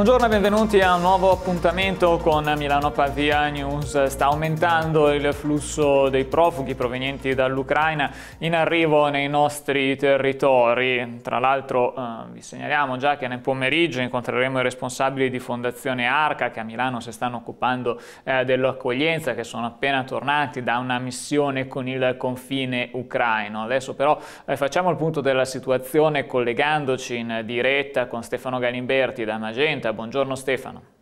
Buongiorno e benvenuti a un nuovo appuntamento con Milano Pavia News. Sta aumentando il flusso dei profughi provenienti dall'Ucraina in arrivo nei nostri territori. Tra l'altro eh, vi segnaliamo già che nel pomeriggio incontreremo i responsabili di Fondazione Arca che a Milano si stanno occupando eh, dell'accoglienza, che sono appena tornati da una missione con il confine ucraino. Adesso però eh, facciamo il punto della situazione collegandoci in diretta con Stefano Galimberti da Magenta Buongiorno Stefano.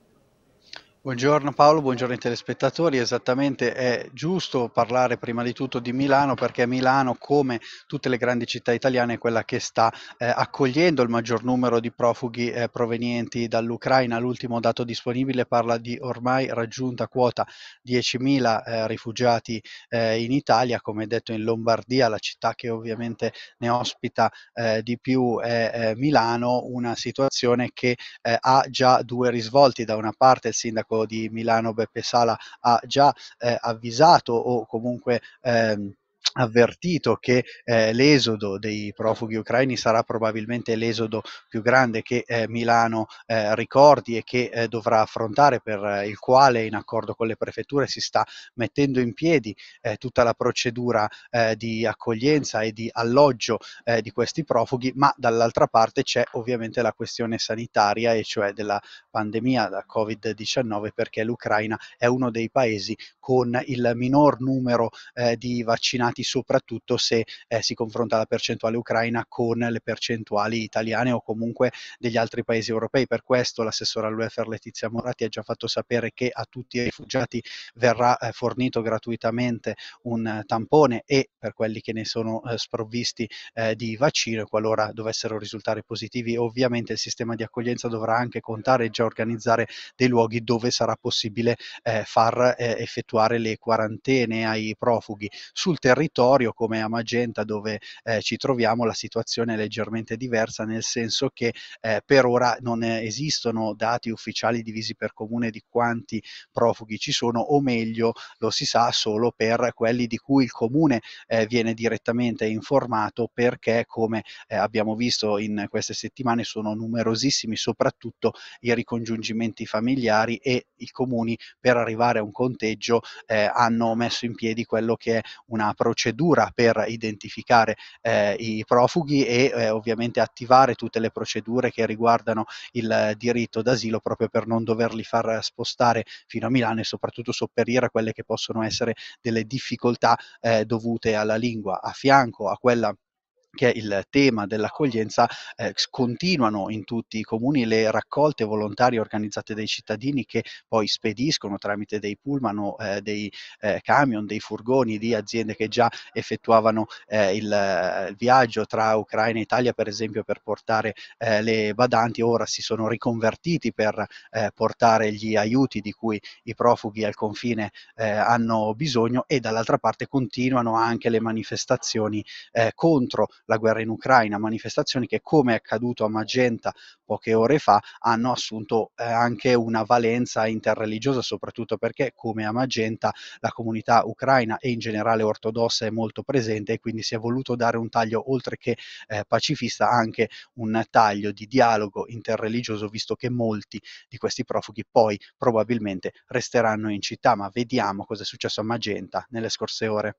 Buongiorno Paolo, buongiorno ai telespettatori. Esattamente è giusto parlare prima di tutto di Milano perché Milano, come tutte le grandi città italiane, è quella che sta eh, accogliendo il maggior numero di profughi eh, provenienti dall'Ucraina. L'ultimo dato disponibile parla di ormai raggiunta quota 10.000 eh, rifugiati eh, in Italia, come detto in Lombardia, la città che ovviamente ne ospita eh, di più è Milano, una situazione che eh, ha già due risvolti. Da una parte il sindaco sindaco di Milano Beppe Sala ha già eh, avvisato o comunque ehm, avvertito che eh, l'esodo dei profughi ucraini sarà probabilmente l'esodo più grande che eh, Milano eh, ricordi e che eh, dovrà affrontare, per il quale in accordo con le prefetture si sta mettendo in piedi eh, tutta la procedura eh, di accoglienza e di alloggio di questi profughi, ma dall'altra parte c'è ovviamente la questione sanitaria e cioè della pandemia da Covid-19 perché l'Ucraina è uno dei paesi con il minor numero di vaccinati soprattutto se eh, si confronta la percentuale ucraina con le percentuali italiane o comunque degli altri paesi europei. Per questo l'assessore all'UEFER Letizia Moratti ha già fatto sapere che a tutti i rifugiati verrà eh, fornito gratuitamente un eh, tampone e per quelli che ne sono eh, sprovvisti eh, di vaccino, qualora dovessero risultare positivi, ovviamente il sistema di accoglienza dovrà anche contare e già organizzare dei luoghi dove sarà possibile eh, far effettuare le quarantene ai profughi sul territorio territorio come a Magenta dove eh, ci troviamo la situazione è leggermente diversa nel senso che eh, per ora non esistono dati ufficiali divisi per comune di quanti profughi ci sono o meglio lo si sa solo per quelli di cui il comune eh, viene direttamente informato perché come eh, abbiamo visto in queste settimane sono numerosissimi soprattutto i ricongiungimenti familiari e i comuni per arrivare a un conteggio eh, hanno messo in piedi quello che è una procedura procedura per identificare eh, i profughi e eh, ovviamente attivare tutte le procedure che riguardano il diritto d'asilo proprio per non doverli far spostare fino a Milano e soprattutto sopperire a quelle che possono essere delle difficoltà eh, dovute alla lingua. A fianco a quella che è il tema dell'accoglienza, eh, continuano in tutti i comuni le raccolte volontarie organizzate dai cittadini che poi spediscono tramite dei pullman eh, dei eh, camion, dei furgoni di aziende che già effettuavano eh, il, il, viaggio tra Ucraina e Italia, per esempio, per portare eh, le badanti, ora si sono riconvertiti per eh, portare gli aiuti di cui i profughi al confine hanno bisogno e dall'altra parte continuano anche le manifestazioni contro la guerra in Ucraina, manifestazioni che come è accaduto a Magenta poche ore fa hanno assunto eh, anche una valenza interreligiosa, soprattutto perché come a Magenta la comunità ucraina e in generale ortodossa è molto presente e quindi si è voluto dare un taglio oltre che eh, pacifista anche un taglio di dialogo interreligioso visto che molti di questi profughi poi probabilmente resteranno in città, ma vediamo cosa è successo a Magenta nelle scorse ore.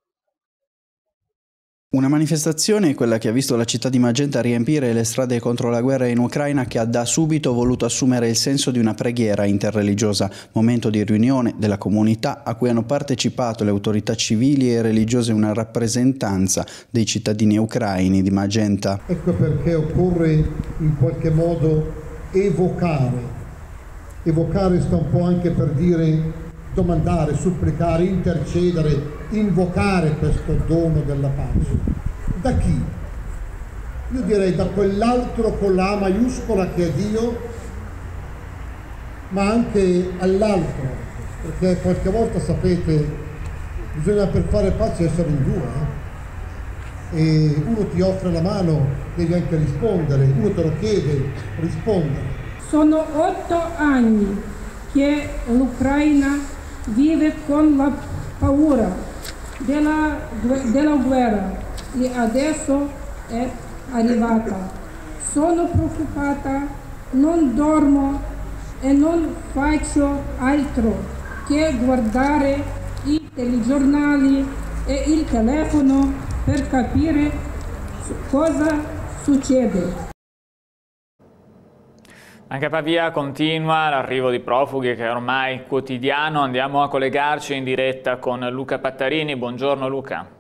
Una manifestazione, quella che ha visto la città di Magenta riempire le strade contro la guerra in Ucraina, che ha da subito voluto assumere il senso di una preghiera interreligiosa, momento di riunione della comunità a cui hanno partecipato le autorità civili e religiose una rappresentanza dei cittadini ucraini di Magenta. Ecco perché occorre in qualche modo evocare, evocare sta un po' anche per dire domandare, supplicare, intercedere, invocare questo dono della pace. Da chi? Io direi da quell'altro con la A maiuscola che è Dio, ma anche all'altro, perché qualche volta sapete bisogna per fare pace essere in due. Eh? E uno ti offre la mano, devi anche rispondere, uno te lo chiede, rispondere. Sono otto anni che l'Ucraina vive con la paura della, della guerra e adesso è arrivata. Sono preoccupata, non dormo e non faccio altro che guardare i telegiornali e il telefono per capire cosa succede. Anche a Pavia continua l'arrivo di profughi che è ormai quotidiano. Andiamo a collegarci in diretta con Luca Pattarini. Buongiorno Luca.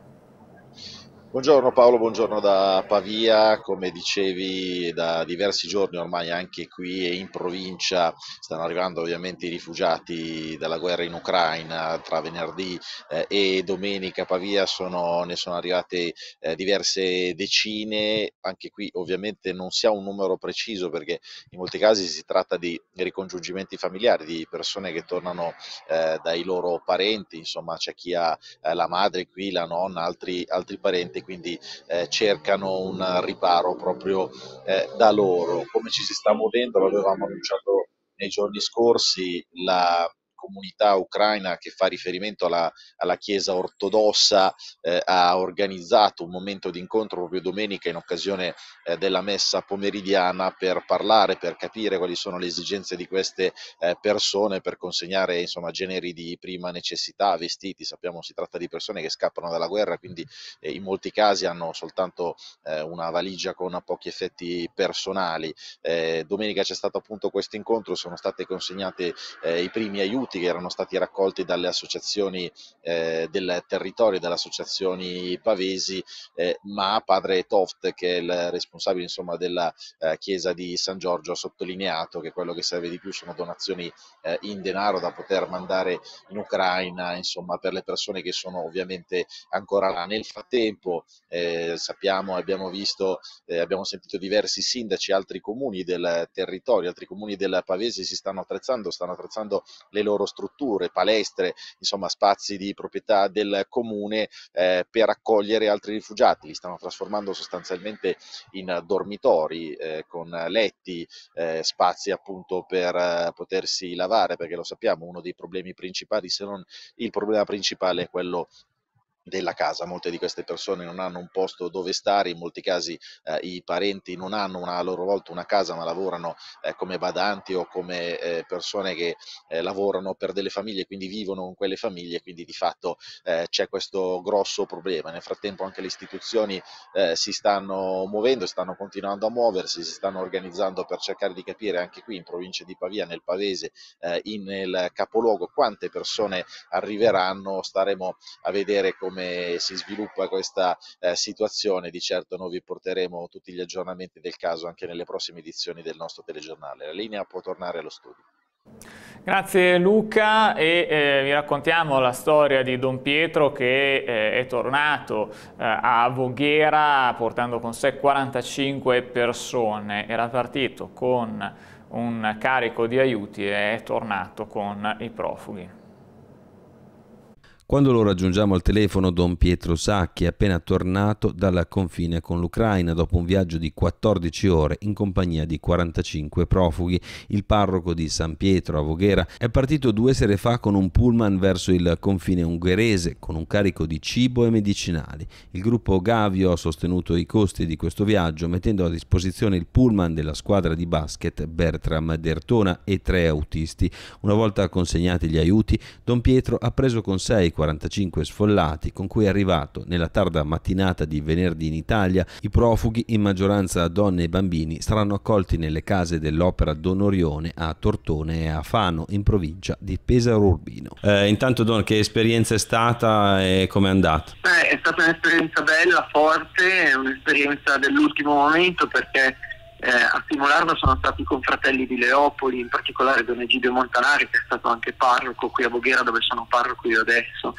Buongiorno Paolo, buongiorno da Pavia, come dicevi da diversi giorni ormai anche qui e in provincia stanno arrivando ovviamente i rifugiati dalla guerra in Ucraina, tra venerdì eh, e domenica. A Pavia sono, ne sono arrivate eh, diverse decine, anche qui ovviamente non si ha un numero preciso perché in molti casi si tratta di ricongiungimenti familiari, di persone che tornano eh, dai loro parenti, insomma c'è chi ha eh, la madre qui, la nonna, altri, altri parenti e quindi eh, cercano un riparo proprio eh, da loro. Come ci si sta muovendo, l'avevamo annunciato nei giorni scorsi, la comunità ucraina che fa riferimento alla, alla Chiesa ortodossa eh, ha organizzato un momento di incontro proprio domenica in occasione eh, della messa pomeridiana per parlare, per capire quali sono le esigenze di queste eh, persone, per consegnare insomma, generi di prima necessità, vestiti, sappiamo si tratta di persone che scappano dalla guerra, quindi eh, in molti casi hanno soltanto eh, una valigia con pochi effetti personali. Eh, domenica c'è stato appunto questo incontro, sono state consegnate i primi aiuti contributi che erano stati raccolti dalle associazioni eh, del territorio, dalle associazioni pavesi, eh, ma padre Toft, che è il responsabile insomma, della eh, chiesa di San Giorgio, ha sottolineato che quello che serve di più sono donazioni eh, in denaro da poter mandare in Ucraina, insomma, per le persone che sono ovviamente ancora là. Nel frattempo eh, sappiamo, abbiamo visto, eh, abbiamo sentito diversi sindaci, altri comuni del territorio, altri comuni del Pavese si stanno attrezzando, stanno attrezzando le loro loro strutture, palestre, insomma spazi di proprietà del comune eh, per accogliere altri rifugiati. Li stanno trasformando sostanzialmente in dormitori eh, con letti, eh, spazi appunto per eh, potersi lavare, perché lo sappiamo, uno dei problemi principali, se non il problema principale, è quello della casa. Molte di queste persone non hanno un posto dove stare, in molti casi eh, i parenti non hanno una, a loro volta una casa ma lavorano eh, come badanti o come eh, persone che eh, lavorano per delle famiglie, quindi vivono con quelle famiglie, quindi di fatto eh, c'è questo grosso problema. Nel frattempo anche le istituzioni eh, si stanno muovendo, stanno continuando a muoversi, si stanno organizzando per cercare di capire anche qui in provincia di Pavia, nel Pavese, in, nel capoluogo, quante persone arriveranno, staremo a vedere come come si sviluppa questa eh, situazione, di certo noi vi porteremo tutti gli aggiornamenti del caso anche nelle prossime edizioni del nostro telegiornale. La linea può tornare allo studio. Grazie Luca e eh, vi raccontiamo la storia di Don Pietro che eh, è tornato eh, a Voghera portando con sé 45 persone, era partito con un carico di aiuti e è tornato con i profughi. Quando lo raggiungiamo al telefono, Don Pietro Sacchi è appena tornato dal confine con l'Ucraina dopo un viaggio di 14 ore in compagnia di 45 profughi. Il parroco di San Pietro a Voghera è partito due sere fa con un pullman verso il confine ungherese con un carico di cibo e medicinali. Il gruppo Gavio ha sostenuto i costi di questo viaggio mettendo a disposizione il pullman della squadra di basket Bertram Dertona e tre autisti. Una volta consegnati gli aiuti, Don Pietro ha preso con sé i 45 sfollati con cui è arrivato nella tarda mattinata di venerdì in Italia, i profughi, in maggioranza donne e bambini, saranno accolti nelle case dell'Opera Don Orione a Tortone e a Fano, in provincia di Pesaro Urbino. Eh, intanto Don, che esperienza è stata e come è andata? Eh, è stata un'esperienza bella, forte, un'esperienza dell'ultimo momento perché eh, a stimolarlo sono stati i confratelli di Leopoli, in particolare Don Egidio Montanari, che è stato anche parroco qui a Voghera, dove sono parroco io adesso.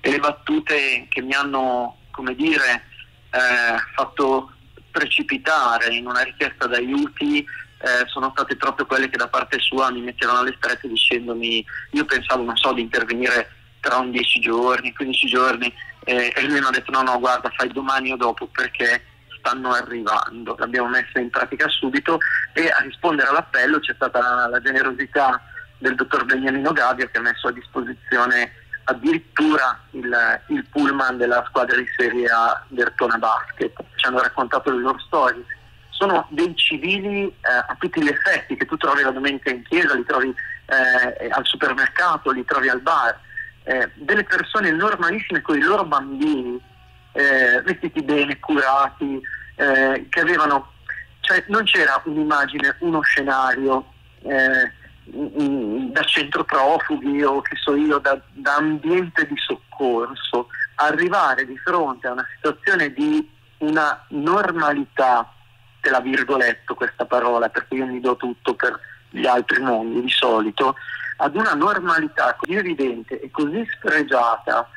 E le battute che mi hanno, come dire, eh, fatto precipitare in una richiesta d'aiuti eh, sono state proprio quelle che da parte sua mi mettevano alle strette dicendomi io pensavo, non so, di intervenire tra un 10 giorni, 15 giorni eh, e lui mi ha detto no, no, guarda, fai domani o dopo perché stanno arrivando. L'abbiamo messa in pratica subito e a rispondere all'appello c'è stata la, la generosità del dottor Beniamino Gavio che ha messo a disposizione addirittura il, il pullman della squadra di Serie A Bertona Basket. Ci hanno raccontato le loro storie sono dei civili eh, a tutti gli effetti, che tu trovi la domenica in chiesa, li trovi eh, al supermercato, li trovi al bar, eh, delle persone normalissime con i loro bambini, eh, vestiti bene, curati, eh, che avevano, cioè non c'era un'immagine, uno scenario eh, da centro profughi o che so io, da, da ambiente di soccorso, arrivare di fronte a una situazione di una normalità, te la virgoletto questa parola perché io mi do tutto per gli altri mondi di solito, ad una normalità così evidente e così sfregiata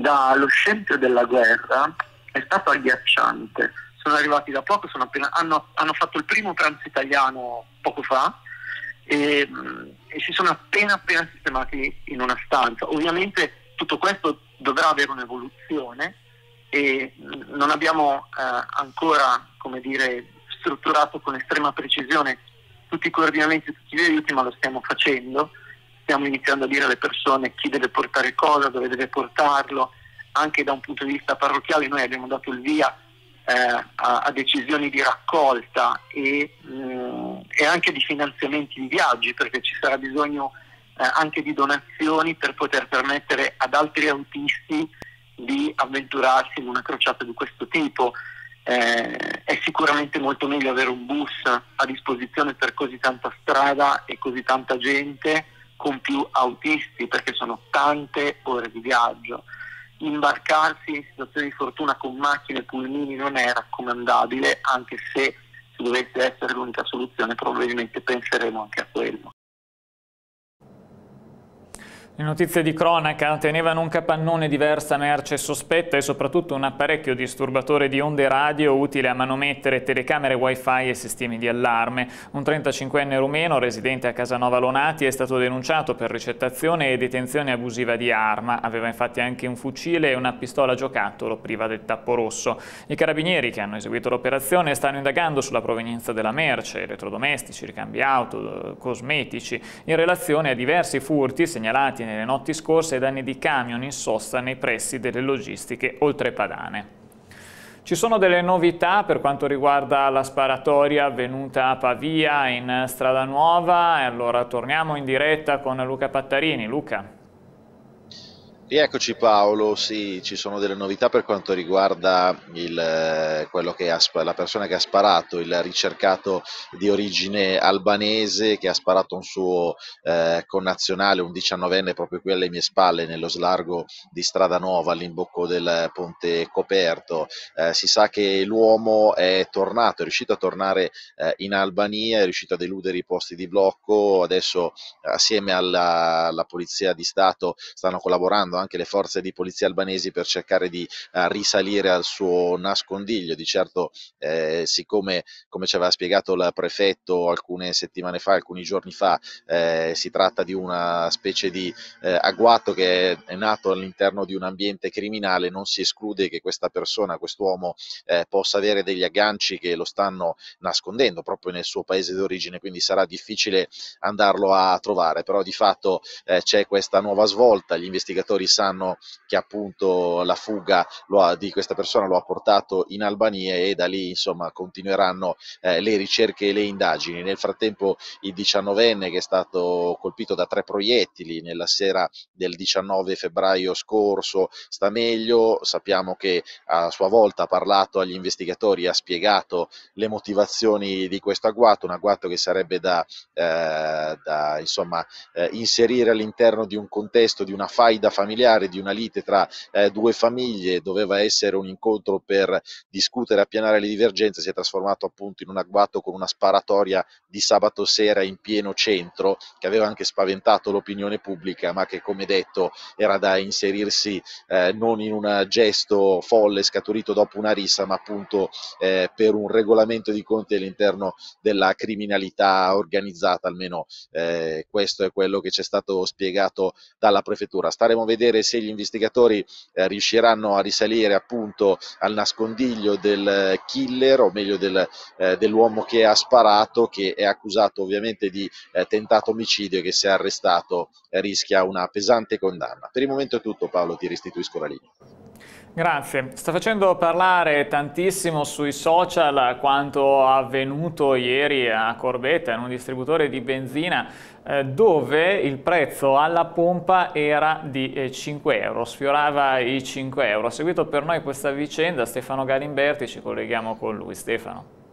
dallo scempio della guerra è stato agghiacciante. Sono arrivati da poco, appena, hanno, hanno, fatto il primo pranzo italiano poco fa e, e si sono appena appena sistemati in una stanza. Ovviamente tutto questo dovrà avere un'evoluzione e non abbiamo eh, ancora dire, strutturato con estrema precisione tutti i coordinamenti, tutti gli aiuti, ma lo stiamo facendo. Stiamo iniziando a dire alle persone chi deve portare cosa, dove deve portarlo. Anche da un punto di vista parrocchiale noi abbiamo dato il via eh, a, a, decisioni di raccolta e, mh, mm, e, anche di finanziamenti di viaggi, perché ci sarà bisogno eh, anche di donazioni per poter permettere ad altri autisti di avventurarsi in una crociata di questo tipo. Eh, è sicuramente molto meglio avere un bus a disposizione per così tanta strada e così tanta gente con più autisti perché sono tante ore di viaggio. Imbarcarsi in situazioni di fortuna con macchine e pulmini non è raccomandabile, anche se se dovesse essere l'unica soluzione probabilmente penseremo anche a quello. Le notizie di cronaca tenevano un capannone diversa merce sospetta e soprattutto un apparecchio disturbatore di onde radio utile a manomettere telecamere wifi e sistemi di allarme. Un 35enne rumeno residente a Casanova Lonati è stato denunciato per ricettazione e detenzione abusiva di arma. Aveva infatti anche un fucile e una pistola giocattolo priva del tappo rosso. I carabinieri che hanno eseguito l'operazione stanno indagando sulla provenienza della merce, elettrodomestici, ricambi auto, cosmetici, in relazione a diversi furti segnalati nelle notti scorse danni di camion in sosta nei pressi delle logistiche oltrepadane. Ci sono delle novità per quanto riguarda la sparatoria avvenuta a Pavia in Strada Nuova e allora torniamo in diretta con Luca Pattarini. Luca. Rieccoci Paolo, sì, ci sono delle novità per quanto riguarda il, eh, ha, la persona che ha sparato, il ricercato di origine albanese che ha sparato un suo eh, connazionale, un diciannovenne proprio qui alle mie spalle, nello slargo di Strada Nuova, all'imbocco del ponte coperto. Eh, si sa che l'uomo è tornato, è riuscito a tornare eh, in Albania, è riuscito a deludere i posti di blocco, adesso assieme alla, alla Polizia di Stato stanno collaborando anche le forze di polizia albanesi per cercare di uh, risalire al suo nascondiglio. Di certo, eh, siccome, come ci aveva spiegato il prefetto alcune settimane fa, alcuni giorni fa, eh, si tratta di una specie di eh, agguato che è, è, nato all'interno di un ambiente criminale, non si esclude che questa persona, quest'uomo, eh, possa avere degli agganci che lo stanno nascondendo proprio nel suo paese d'origine, quindi sarà difficile andarlo a trovare, però di fatto eh, c'è questa nuova svolta, gli investigatori autori sanno che appunto la fuga ha, di questa persona lo ha portato in Albania e da lì insomma continueranno eh, le ricerche e le indagini. Nel frattempo il diciannovenne che è stato colpito da tre proiettili nella sera del 19 febbraio scorso sta meglio, sappiamo che a sua volta ha parlato agli investigatori, ha spiegato le motivazioni di questo agguato, un agguato che sarebbe da, eh, da insomma, eh, inserire all'interno di un contesto di una faida familiare familiare di una lite tra eh, due famiglie, doveva essere un incontro per discutere e appianare le divergenze, si è trasformato appunto in un agguato con una sparatoria di sabato sera in pieno centro che aveva anche spaventato l'opinione pubblica, ma che come detto era da inserirsi eh, non in un gesto folle scaturito dopo una rissa, ma appunto eh, per un regolamento di conti all'interno della criminalità organizzata, almeno eh, questo è quello che ci è stato spiegato dalla prefettura. Staremo a vedere vedere se gli investigatori eh, riusciranno a risalire appunto al nascondiglio del killer o meglio del, eh, dell'uomo che ha sparato che è accusato ovviamente di eh, tentato omicidio e che se arrestato rischia una pesante condanna. Per il momento è tutto Paolo, ti restituisco la linea. Grazie. Sta facendo parlare tantissimo sui social quanto avvenuto ieri a Corbetta, in un distributore di benzina, eh, dove il prezzo alla pompa era di eh, 5 euro, sfiorava i 5 euro. Ha seguito per noi questa vicenda Stefano Galimberti, ci colleghiamo con lui. Stefano.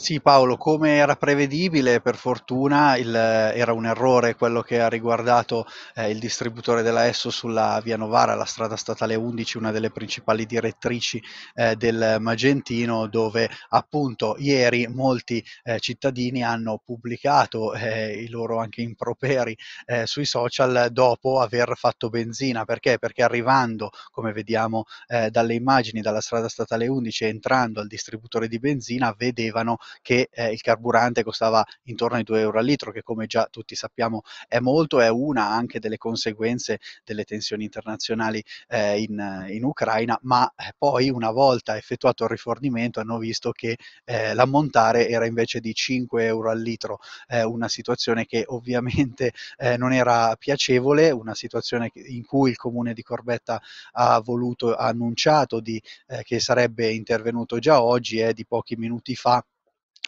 Sì Paolo, come era prevedibile, per fortuna il, era un errore quello che ha riguardato eh, il distributore della Esso sulla via Novara, la strada statale 11, una delle principali direttrici eh, del Magentino, dove appunto ieri molti eh, cittadini hanno pubblicato eh, i loro anche improperi eh, sui social dopo aver fatto benzina. Perché? Perché arrivando, come vediamo eh, dalle immagini, dalla strada statale 11 entrando al distributore di benzina, vedevano che eh, il carburante costava intorno ai 2 euro al litro, che come già tutti sappiamo è molto, è una anche delle conseguenze delle tensioni internazionali eh, in, in, Ucraina, ma eh, poi una volta effettuato il rifornimento hanno visto che eh, l'ammontare era invece di 5 euro al litro, una situazione che ovviamente eh, non era piacevole, una situazione in cui il comune di Corbetta ha voluto, ha annunciato di, eh, che sarebbe intervenuto già oggi e di pochi minuti fa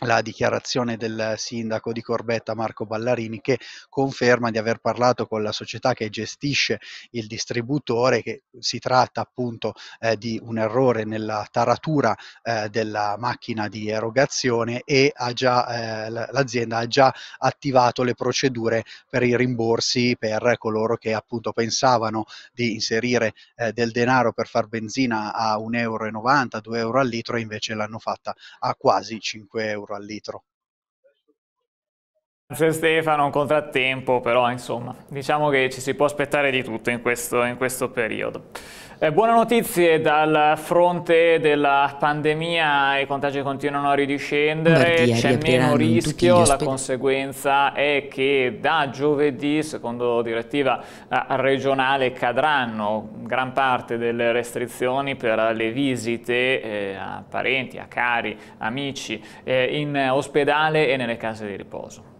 la dichiarazione del sindaco di Corbetta Marco Ballarini che conferma di aver parlato con la società che gestisce il distributore che si tratta appunto eh, di un errore nella taratura eh, della macchina di erogazione e ha già, eh, l'azienda ha già attivato le procedure per i rimborsi per coloro che appunto pensavano di inserire eh, del denaro per far benzina a 1,90 euro, 2 euro al litro e invece l'hanno fatta a quasi 5 euro euro al litro. Grazie Stefano, un contrattempo, però insomma, diciamo che ci si può aspettare di tutto in questo, in questo periodo. Eh, buone notizie dal fronte della pandemia, i contagi continuano a ridiscendere, c'è meno rischio, la conseguenza è che da giovedì, secondo direttiva eh, regionale, cadranno gran parte delle restrizioni per le visite eh, a parenti, a cari, amici eh, in ospedale e nelle case di riposo.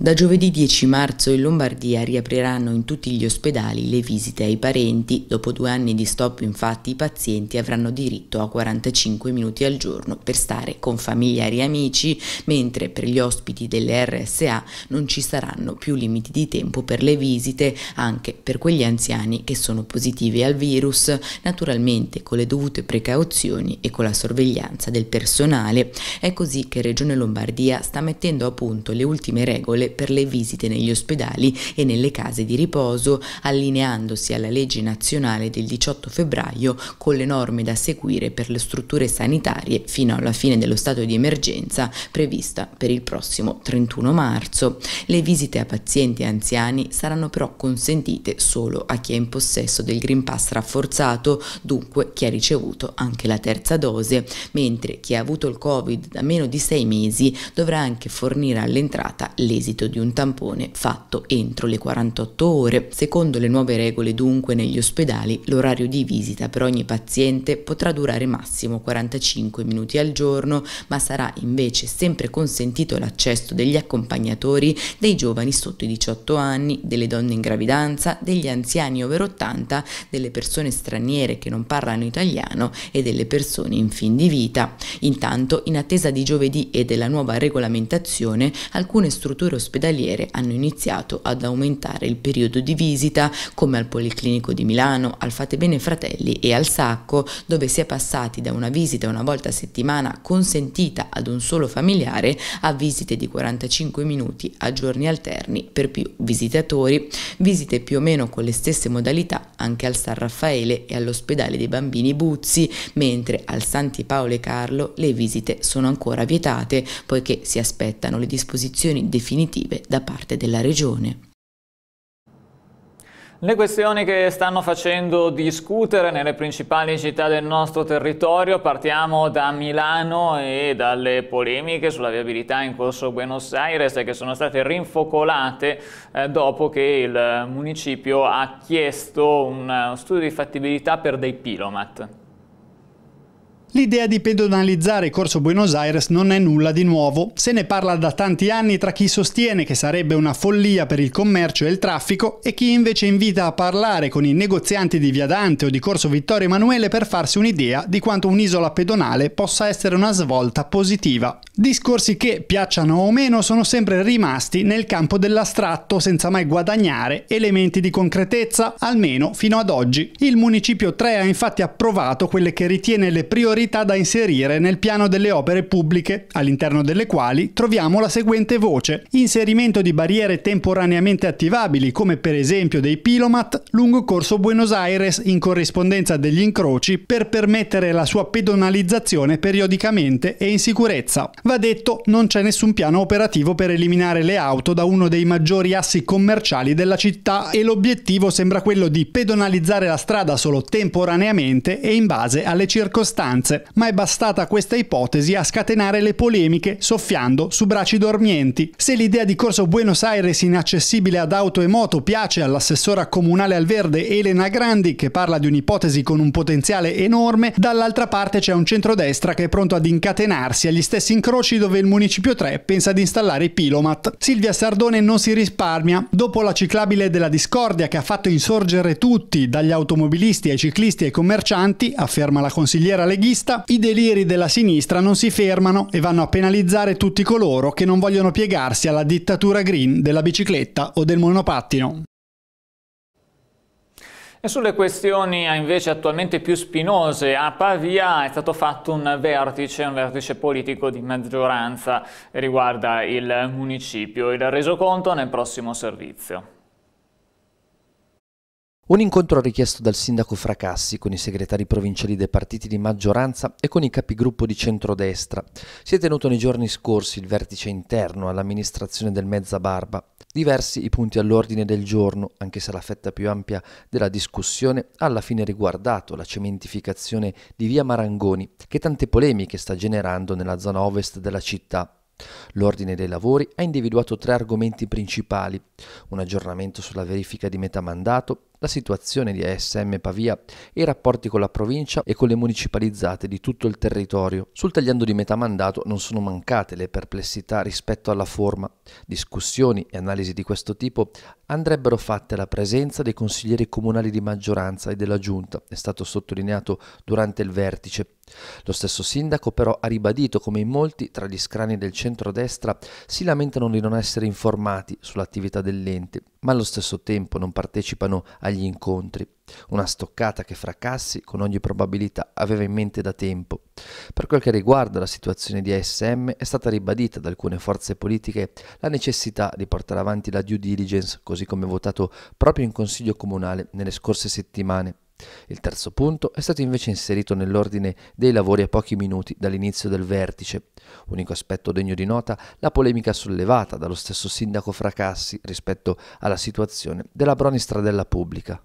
Da giovedì 10 marzo in Lombardia riapriranno in tutti gli ospedali le visite ai parenti. Dopo due anni di stop infatti i pazienti avranno diritto a 45 minuti al giorno per stare con familiari e amici, mentre per gli ospiti delle RSA non ci saranno più limiti di tempo per le visite, anche per quegli anziani che sono positivi al virus, naturalmente con le dovute precauzioni e con la sorveglianza del personale. È così che Regione Lombardia sta mettendo a punto le ultime regole per le visite negli ospedali e nelle case di riposo, allineandosi alla legge nazionale del 18 febbraio con le norme da seguire per le strutture sanitarie fino alla fine dello stato di emergenza prevista per il prossimo 31 marzo. Le visite a pazienti anziani saranno però consentite solo a chi è in possesso del Green Pass rafforzato, dunque chi ha ricevuto anche la terza dose, mentre chi ha avuto il Covid da meno di sei mesi dovrà anche fornire all'entrata l'esito seguito di un tampone fatto entro le 48 ore. Secondo le nuove regole dunque negli ospedali l'orario di visita per ogni paziente potrà durare massimo 45 minuti al giorno, ma sarà invece sempre consentito l'accesso degli accompagnatori dei giovani sotto i 18 anni, delle donne in gravidanza, degli anziani over 80, delle persone straniere che non parlano italiano e delle persone in fin di vita. Intanto, in attesa di giovedì e della nuova regolamentazione, alcune strutture ospedaliere ospedaliere hanno iniziato ad aumentare il periodo di visita, come al Policlinico di Milano, al Fate Bene Fratelli e al Sacco, dove si è passati da una visita una volta a settimana consentita ad un solo familiare a visite di 45 minuti a giorni alterni per più visitatori, visite più o meno con le stesse modalità anche al San Raffaele e all'ospedale dei bambini Buzzi, mentre al Santi Paolo e Carlo le visite sono ancora vietate poiché si aspettano le disposizioni definitive definitive da parte della Regione. Le questioni che stanno facendo discutere nelle principali città del nostro territorio, partiamo da Milano e dalle polemiche sulla viabilità in corso Buenos Aires che sono state rinfocolate eh, dopo che il municipio ha chiesto un studio di fattibilità per dei pilomat. L'idea di pedonalizzare Corso Buenos Aires non è nulla di nuovo, se ne parla da tanti anni tra chi sostiene che sarebbe una follia per il commercio e il traffico e chi invece invita a parlare con i negozianti di Via Dante o di Corso Vittorio Emanuele per farsi un'idea di quanto un'isola pedonale possa essere una svolta positiva. Discorsi che, piacciono o meno, sono sempre rimasti nel campo dell'astratto senza mai guadagnare elementi di concretezza, almeno fino ad oggi. Il Municipio 3 ha infatti approvato quelle che ritiene le priorità priorità da inserire nel piano delle opere pubbliche, all'interno delle quali troviamo la seguente voce. Inserimento di barriere temporaneamente attivabili, come per esempio dei pilomat, lungo corso Buenos Aires in corrispondenza degli incroci per permettere la sua pedonalizzazione periodicamente e in sicurezza. Va detto, non c'è nessun piano operativo per eliminare le auto da uno dei maggiori assi commerciali della città e l'obiettivo sembra quello di pedonalizzare la strada solo temporaneamente e in base alle circostanze speranze, ma è bastata questa ipotesi a scatenare le polemiche soffiando su bracci dormienti. Se l'idea di Corso Buenos Aires inaccessibile ad auto e moto piace all'assessora comunale al verde Elena Grandi, che parla di un'ipotesi con un potenziale enorme, dall'altra parte c'è un centrodestra che è pronto ad incatenarsi agli stessi incroci dove il Municipio 3 pensa di installare i Pilomat. Silvia Sardone non si risparmia. Dopo la ciclabile della discordia che ha fatto insorgere tutti, dagli automobilisti ai ciclisti ai commercianti, afferma la consigliera leghista, vista, i deliri della sinistra non si fermano e vanno a penalizzare tutti coloro che non vogliono piegarsi alla dittatura green della bicicletta o del monopattino. E sulle questioni invece attualmente più spinose a Pavia è stato fatto un vertice, un vertice politico di maggioranza riguarda il municipio. Il resoconto nel prossimo servizio. Un incontro richiesto dal sindaco Fracassi con i segretari provinciali dei partiti di maggioranza e con i capigruppo di centrodestra. Si è tenuto nei giorni scorsi il vertice interno all'amministrazione del Mezza Barba. Diversi i punti all'ordine del giorno, anche se la fetta più ampia della discussione ha alla fine riguardato la cementificazione di via Marangoni, che tante polemiche sta generando nella zona ovest della città. L'ordine dei lavori ha individuato tre argomenti principali, un aggiornamento sulla verifica di metà mandato, la situazione di ASM Pavia e i rapporti con la provincia e con le municipalizzate di tutto il territorio. Sul tagliando di metà mandato non sono mancate le perplessità rispetto alla forma. Discussioni e analisi di questo tipo andrebbero fatte alla presenza dei consiglieri comunali di maggioranza e della giunta, è stato sottolineato durante il vertice. Lo stesso sindaco però ha ribadito come in molti tra gli scrani del centro-destra si lamentano di non essere informati sull'attività dell'ente ma allo stesso tempo non partecipano agli incontri, una stoccata che Fracassi con ogni probabilità aveva in mente da tempo. Per quel che riguarda la situazione di ASM è stata ribadita da alcune forze politiche la necessità di portare avanti la due diligence così come votato proprio in Consiglio Comunale nelle scorse settimane. Il terzo punto è stato invece inserito nell'ordine dei lavori a pochi minuti dall'inizio del vertice. Unico aspetto degno di nota, la polemica sollevata dallo stesso sindaco Fracassi rispetto alla situazione della Broni Stradella Pubblica.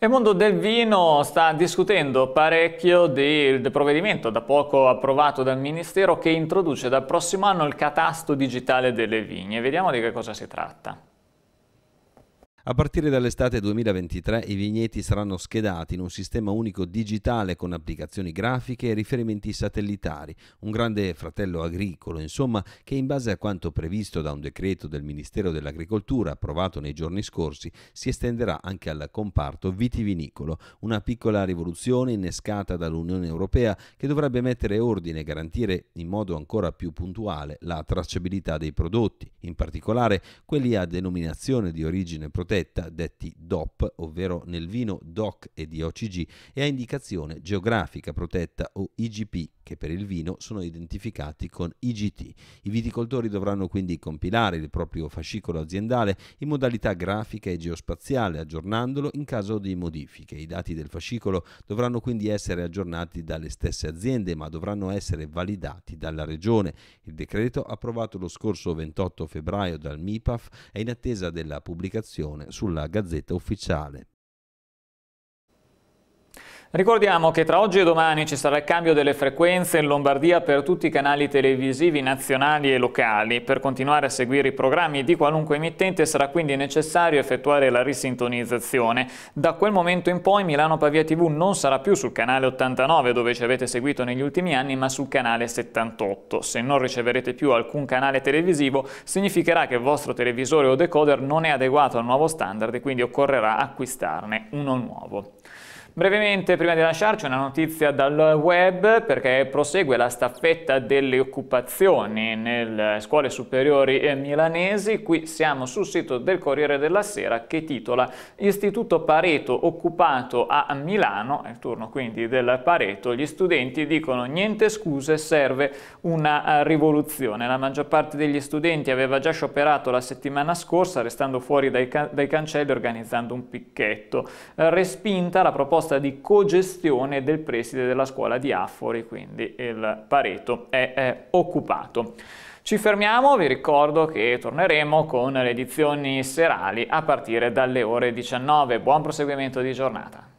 Il mondo del vino sta discutendo parecchio del provvedimento da poco approvato dal Ministero che introduce dal prossimo anno il catasto digitale delle vigne. Vediamo di che cosa si tratta. A partire dall'estate 2023 i vigneti saranno schedati in un sistema unico digitale con applicazioni grafiche e riferimenti satellitari, un grande fratello agricolo, insomma, che in base a quanto previsto da un decreto del Ministero dell'Agricoltura approvato nei giorni scorsi si estenderà anche al comparto vitivinicolo, una piccola rivoluzione innescata dall'Unione Europea che dovrebbe mettere ordine e garantire in modo ancora più puntuale la tracciabilità dei prodotti, in particolare quelli a denominazione di origine protetta protetta, detti DOP, ovvero nel vino DOC e di OCG, e a indicazione geografica protetta o IGP, che per il vino sono identificati con IGT. I viticoltori dovranno quindi compilare il proprio fascicolo aziendale in modalità grafica e geospaziale, aggiornandolo in caso di modifiche. I dati del fascicolo dovranno quindi essere aggiornati dalle stesse aziende, ma dovranno essere validati dalla Regione. Il decreto, approvato lo scorso 28 febbraio dal MIPAF, è in attesa della pubblicazione sulla Gazzetta Ufficiale. Ricordiamo che tra oggi e domani ci sarà il cambio delle frequenze in Lombardia per tutti i canali televisivi nazionali e locali. Per continuare a seguire i programmi di qualunque emittente sarà quindi necessario effettuare la risintonizzazione. Da quel momento in poi Milano Pavia TV non sarà più sul canale 89 dove ci avete seguito negli ultimi anni ma sul canale 78. Se non riceverete più alcun canale televisivo significherà che il vostro televisore o decoder non è adeguato al nuovo standard e quindi occorrerà acquistarne uno nuovo. Brevemente, prima di lasciarci, una notizia dal web perché prosegue la staffetta delle occupazioni nelle scuole superiori milanesi. Qui siamo sul sito del Corriere della Sera che titola Istituto Pareto occupato a Milano, è il turno quindi del Pareto, gli studenti dicono niente scuse, serve una rivoluzione. La maggior parte degli studenti aveva già scioperato la settimana scorsa restando fuori dai, can dai cancelli organizzando un picchetto. Respinta la proposta proposta di cogestione del preside della scuola di Affori, quindi il Pareto è, è occupato. Ci fermiamo, vi ricordo che torneremo con le edizioni serali a partire dalle ore 19. Buon proseguimento di giornata.